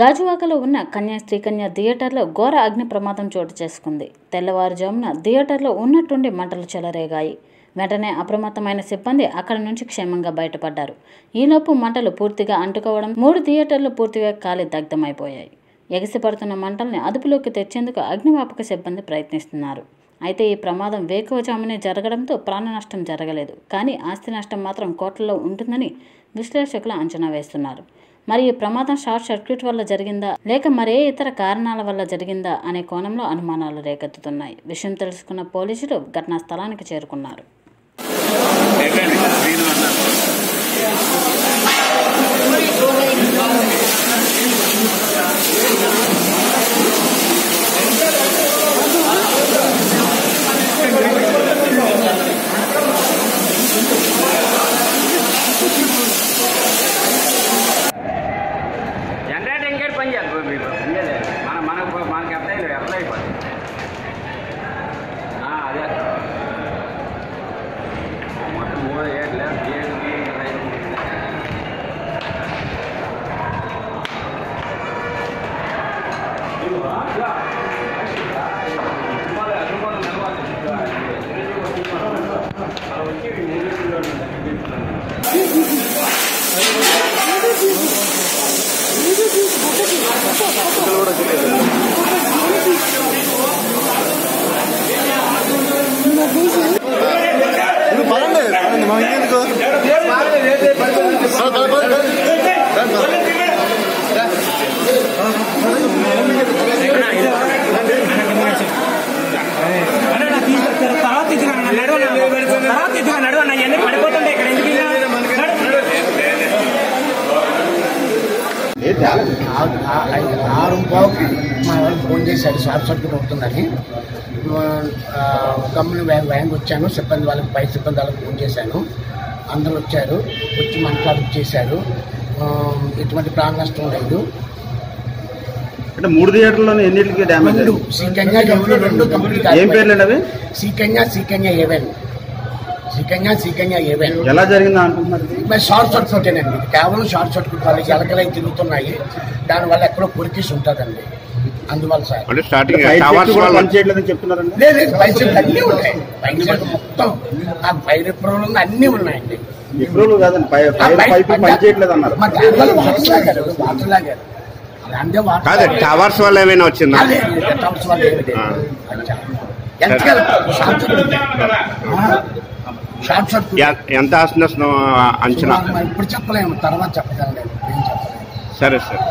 గాజువాకలో ఉన్న కన్యా శ్రీకన్య థియేటర్లో ఘోర అగ్ని ప్రమాదం చోటు చేసుకుంది. తెల్లవారుజామున థియేటర్లో ఉన్నట్టుండి మంటలు చెలరేగాయి. వెంటనే అప్రమత్తమైన సిబ్బంది అక్కడి నుంచి క్షేమంగా బయటపడ్డారు. ఈలోపు మంటలు పూర్తిగా అంటుకోవడం మూడు థియేటర్లు పూర్తిగా కాలి దగ్ధమైపోయాయి. ఎగసిపడుతున్న మంటల్ని అదుపులోకి తెచ్చేందుకు అగ్నిమాపక సిబ్బంది ప్రయత్నిస్తున్నారు. అయితే ఈ ప్రమాదం వేకువజామునే జరగడంతో ప్రాణ నష్టం జరగలేదు. కానీ ఆస్తి నష్టం మాత్రం కోట్లలో ఉంటుందని విశ్లేషకులు అంచనా వేస్తున్నారు. మరి ఈ ప్రమాదం షార్ట్ సర్క్యూట్ వల్ల జరిగిందా? లేక మరే ఇతర కారణాల వల్ల జరిగిందా? అనే కోణంలో అనుమానాలు రేకెత్తుతున్నాయి. విషయం తెలుసుకున్న పోలీసులు ఘటనా స్థలానికి చేరుకున్నారు. ahí, padre. Ah, ya está. Vamos a tu modo ya, claro, bien, bien, bien. Ah, claro. Gracias. తర్వాత నడవ నా ఇవన్నీ పడిపోతుండే ఇక్కడ. ఎందుకు ఇలా? ఆరు పావుకి మా వాళ్ళు ఫోన్ చేశాడు షార్ట్ సర్క్యూట్ అవుతుందని ఆ, గమ్మున వే- వేగంగా వచ్చాను సిబ్బంది వాళ్ళకి పై సిబ్బంది వాళ్ళకి ఫోన్ చేశాను. అందరూ వచ్చారు వచ్చి మనకు చేశారు. ఎటువంటి ప్రాణ నష్టం లేదు. అంటే మూడు థియేటర్లోనే ఎన్నిటికి డ్యామేజ్ రెండు. రెండు కంప్లీట్ ఏం పేర్లండి అవి? శ్రీకన్యా ఏవెన్ శ్రీకన్యా శ్రీకన్యా ఏవెన్ ఎలా జరిగిందో అంటున్నారు మరి షార్ట్ సర్క్యూట్ అండి కేవలం షార్ట్ సర్క్యూట్ వల్ల ఎలకలై తిరుగుతున్నాయి. దానివల్ల ఎక్కడో కొరికేసి ఉంటుందండి. అందువల్ల సార్. అంటే స్టార్టింగ్ టవర్స్ వల్ల పనిచేయట్లేదని చెప్తున్నారండి? లేదు లేదు పైసలు అన్నీ ఉంటాయి పైసలు మొత్తం. ఆ ఫైర్ ఎప్పుడు అన్నీ ఉన్నాయండి. ఇప్పుడు కాదండి ఫైర్ పైప్ పనిచేయట్లేదు అన్నారు. మరి దానివల్ల వాటర్ లాగారు వాటర్ లాగారు. అంటే వాటర్ కాదు టవర్స్ వల్ల ఏమైనా వచ్చిందా? టవర్స్ వల్ల ఏమి లేదు. ఆ. అచ్చా. ఎంత షార్ట్ సర్క్యూట్. ఎంత నష్టం అంచనా. ఇప్పుడు చెప్పలేము తర్వాత చెప్పగలను సరే సార్.